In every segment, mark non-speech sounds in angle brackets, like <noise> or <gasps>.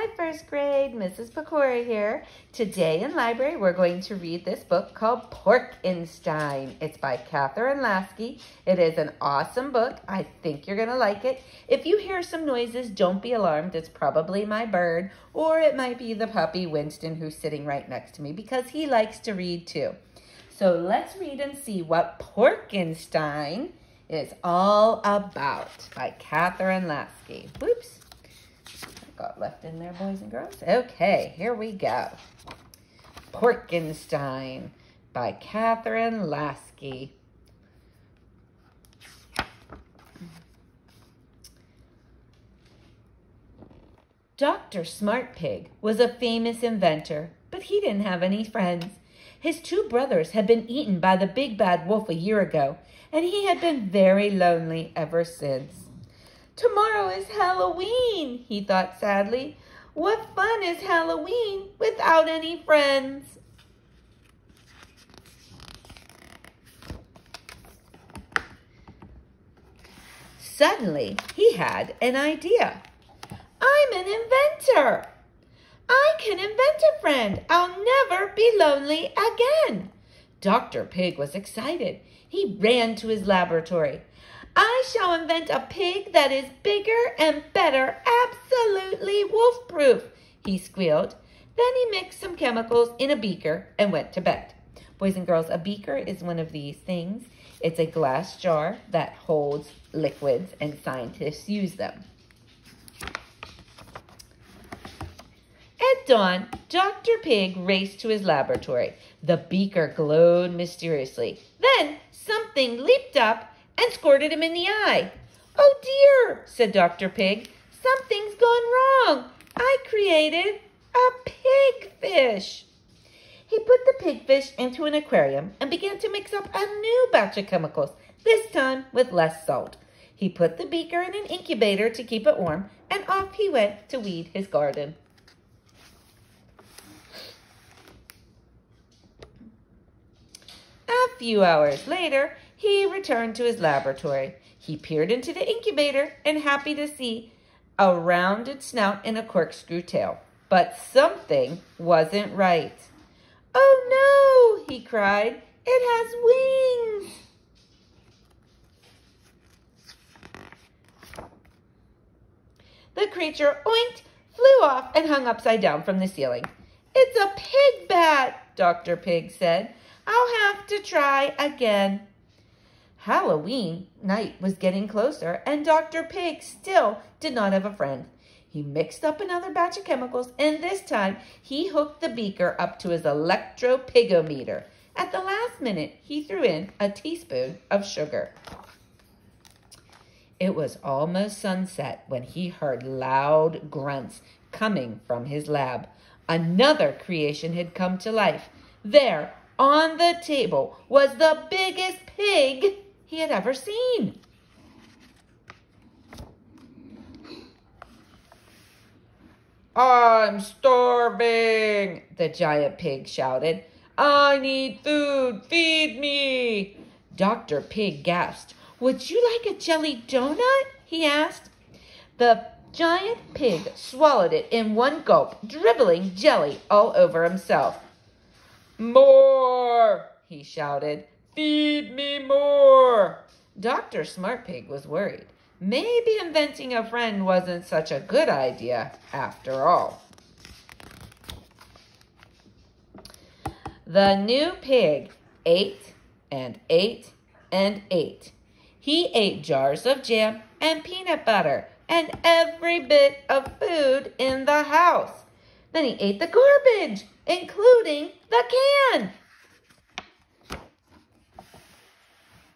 Hi, first grade. Mrs. Pecora here. Today in library, we're going to read this book called Porkenstein. It's by Kathryn Lasky. It is an awesome book. I think you're going to like it. If you hear some noises, don't be alarmed. It's probably my bird, or it might be the puppy Winston who's sitting right next to me because he likes to read too. So let's read and see what Porkenstein is all about by Kathryn Lasky. Whoops in there, boys and girls? Okay, here we go. Porkenstein by Kathryn Lasky. Dr. Smartpig was a famous inventor, but he didn't have any friends. His two brothers had been eaten by the big bad wolf a year ago, and he had been very lonely ever since. Tomorrow is Halloween, he thought sadly. What fun is Halloween without any friends? Suddenly, he had an idea. I'm an inventor. I can invent a friend. I'll never be lonely again. Dr. Pig was excited. He ran to his laboratory. I shall invent a pig that is bigger and better, absolutely wolf-proof, he squealed. Then he mixed some chemicals in a beaker and went to bed. Boys and girls, a beaker is one of these things. It's a glass jar that holds liquids and scientists use them. At dawn, Dr. Pig raced to his laboratory. The beaker glowed mysteriously. Then something leaped up and squirted him in the eye. Oh dear, said Dr. Pig. Something's gone wrong. I created a pigfish. He put the pigfish into an aquarium and began to mix up a new batch of chemicals, this time with less salt. He put the beaker in an incubator to keep it warm, and off he went to weed his garden. A few hours later, he returned to his laboratory. He peered into the incubator and happy to see a rounded snout and a corkscrew tail. But something wasn't right. Oh no, he cried. It has wings. The creature oinked, flew off, and hung upside down from the ceiling. It's a pig bat, Dr. Pig said. I'll have to try again. Halloween night was getting closer, and Dr. Pig still did not have a friend. He mixed up another batch of chemicals, and this time he hooked the beaker up to his electro-pigometer. At the last minute, he threw in a teaspoon of sugar. It was almost sunset when he heard loud grunts coming from his lab. Another creation had come to life. There, on the table, was the biggest pig he had ever seen. I'm starving, the giant pig shouted. I need food. Feed me. Dr. Pig gasped. Would you like a jelly donut? he asked. The giant pig swallowed it in one gulp, dribbling jelly all over himself. More, he shouted. Feed me more. Dr. Smartpig was worried. Maybe inventing a friend wasn't such a good idea after all. The new pig ate and ate and ate. He ate jars of jam and peanut butter and every bit of food in the house. Then he ate the garbage, including the can.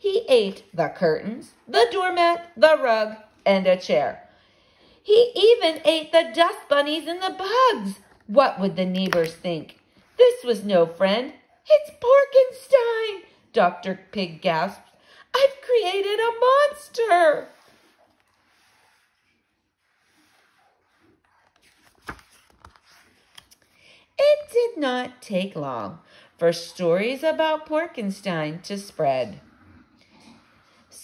He ate the curtains, the doormat, the rug, and a chair. He even ate the dust bunnies and the bugs. What would the neighbors think? This was no friend. It's Porkenstein, Dr. Pig gasped. I've created a monster. It did not take long for stories about Porkenstein to spread.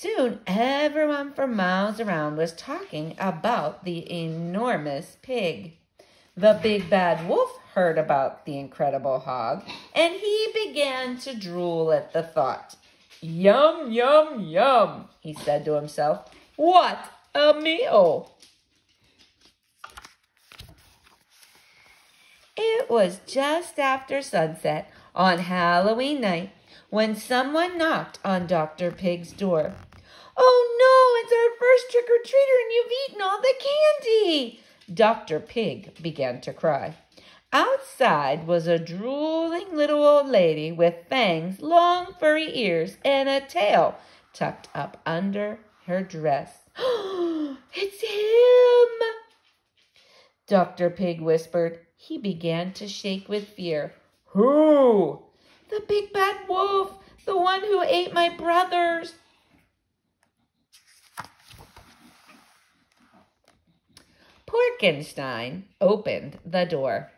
Soon, everyone for miles around was talking about the enormous pig. The big bad wolf heard about the incredible hog, and he began to drool at the thought. Yum, yum, yum, he said to himself. What a meal! It was just after sunset on Halloween night when someone knocked on Dr. Pig's door. Oh no, it's our first trick or treater and you've eaten all the candy! Dr. Pig began to cry. Outside was a drooling little old lady with fangs, long furry ears, and a tail tucked up under her dress. <gasps> it's him! Dr. Pig whispered. He began to shake with fear. Who? The big bad wolf, the one who ate my brothers. Porkenstein opened the door.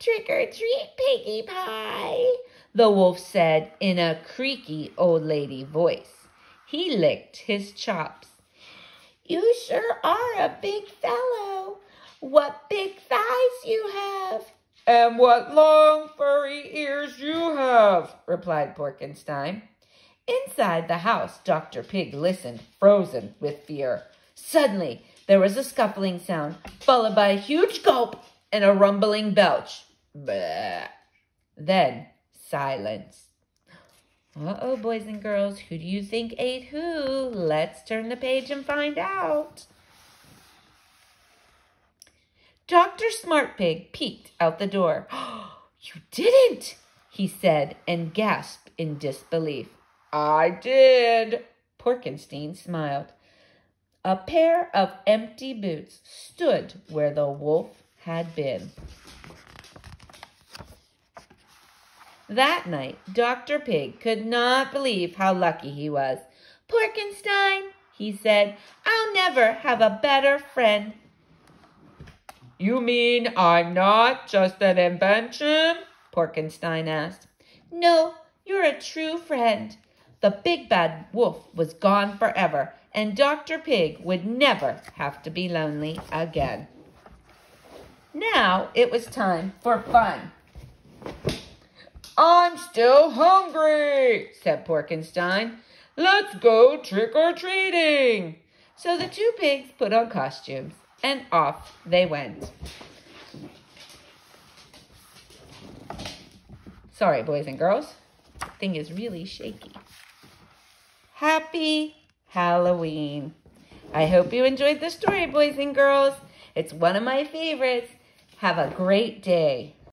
Trick or treat, piggy pie, the wolf said in a creaky old lady voice. He licked his chops. You sure are a big fellow. What big thighs you have. And what long furry ears you have, replied Porkenstein. Inside the house, Dr. Pig listened, frozen with fear. Suddenly, there was a scuffling sound, followed by a huge gulp and a rumbling belch. Then, silence. Uh-oh, boys and girls, who do you think ate who? Let's turn the page and find out. Dr. Smartpig peeked out the door. <gasps> you didn't, he said and gasped in disbelief. I did, Porkenstein smiled. A pair of empty boots stood where the wolf had been. That night, Dr. Pig could not believe how lucky he was. Porkenstein, he said, I'll never have a better friend. You mean I'm not just an invention? Porkenstein asked. No, you're a true friend. The big bad wolf was gone forever, and Dr. Pig would never have to be lonely again. Now it was time for fun. I'm still hungry, said Porkenstein. Let's go trick-or-treating. So the two pigs put on costumes, and off they went. Sorry, boys and girls. Thing is really shaky. Happy Halloween. I hope you enjoyed the story, boys and girls. It's one of my favorites. Have a great day.